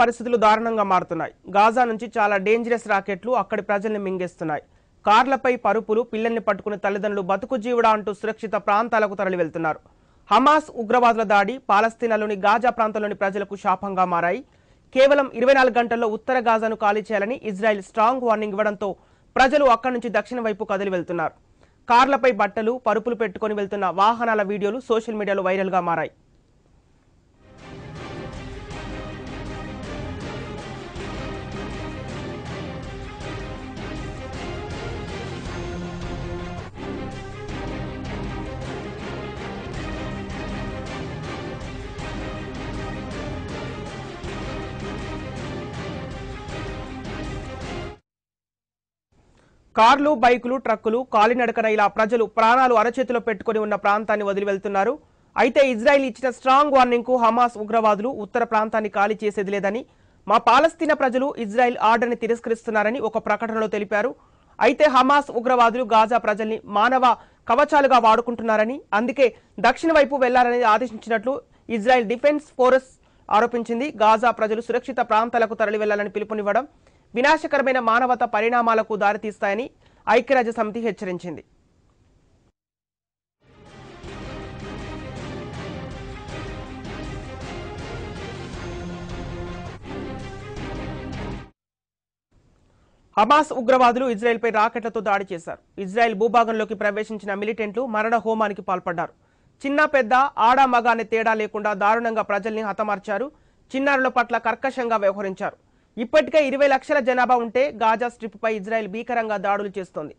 పరిస్థితులు దారుణంగా మారుతున్నాయి. గాజా నుంచి చాలా డేంజరస్ రాకెట్లు అక్కడి ప్రజల్ని మింగేస్తున్నాయి. కార్లపై పరుపులు పిల్లల్ని పట్టుకుని తల్లిదండ్రులు బతుకు జీవుడా అంటూ సురక్షిత ప్రాంతాలకు తరలి వెళ్తున్నారు హమాస్ ఉగ్రవాదుల దాడి పాలస్తీనాలోని గాజా ప్రాంతంలోని ప్రజలకు శాపంగా మారాయి. కేవలం ఇరవై నాలుగు గంటల్లో ఉత్తర గాజాను ఖాళీ చేయాలని ఇజ్రాయెల్ స్ట్రాంగ్ వార్నింగ్ ఇవ్వడంతో ప్రజలు అక్కడి నుంచి దక్షిణ వైపు కదిలి వెళ్తున్నారు కార్లపై బట్టలు పరుపులు పెట్టుకొని వెళ్తున్న వాహనాల వీడియోలు సోషల్ మీడియాలో వైరల్గా మారాయి. కార్లు బైకులు ట్రక్కులు కాలినడకన ఇలా ప్రజలు ప్రాణాలు అరచేతిలో పెట్టుకుని ఉన్న ప్రాంతాన్ని వదిలి వెళ్తున్నారు. అయితే ఇజ్రాయెల్ ఇచ్చిన స్ట్రాంగ్ వార్నింగ్కు హమాస్ ఉగ్రవాదులు ఉత్తర ప్రాంతాన్ని ఖాళీ చేసేది లేదని మా పాలస్తీనా ప్రజలు ఇజ్రాయెల్ ఆర్డర్ని తిరస్కరిస్తున్నారని ఒక ప్రకటనలో తెలిపారు. అయితే హమాస్ ఉగ్రవాదులు గాజా ప్రజల్ని మానవ కవచాలుగా వాడుకుంటున్నారని అందుకే దక్షిణ వైపు వెళ్ళాలని ఆదేశించినట్లు ఇజ్రాయెల్ డిఫెన్స్ ఫోర్స్ ఆరోపించింది. గాజా ప్రజలు సురక్షిత ప్రాంతాలకు తరలి వెళ్ళాలని పిలుపునివ్వడం వినాశకరమైన మానవత పరిణామాలకు దారితీస్తాయని ఐక్యరాజ్య సమితి హెచ్చరించింది. హమాస్ ఉగ్రవాదులు ఇజ్రాయెల్పై రాకెట్లతో దాడి చేశారు. ఇజ్రాయెల్ భూభాగంలోకి ప్రవేశించిన మిలిటెంట్లు మరణ హోమానికి పాల్పడ్డారు. చిన్న పెద్ద ఆడ మగ అనే తేడా లేకుండా దారుణంగా ప్రజల్ని హతమార్చారు. చిన్నారుల పట్ల కర్కశంగా వ్యవహరించారు. ఇప్పటికే ఇరవై లక్షల జనాభా ఉంటే గాజా స్ట్రిప్పై ఇజ్రాయెల్ భీకరంగా దాడులు చేస్తోంది.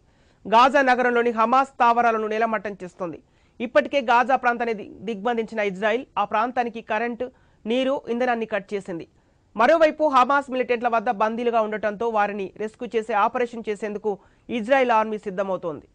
గాజా నగరంలోని హమాస్ స్థావరాలను నేలమట్టం చేస్తోంది. ఇప్పటికే గాజా ప్రాంతాన్ని దిగ్బంధించిన ఇజ్రాయిల్ ఆ ప్రాంతానికి కరెంటు నీరు ఇంధనాన్ని కట్ చేసింది. మరోవైపు హమాస్ మిలిటెంట్ల వద్ద బందీలుగా ఉండటంతో వారిని రెస్క్యూ చేసే ఆపరేషన్ చేసేందుకు ఇజ్రాయెల్ ఆర్మీ సిద్ధమవుతోంది.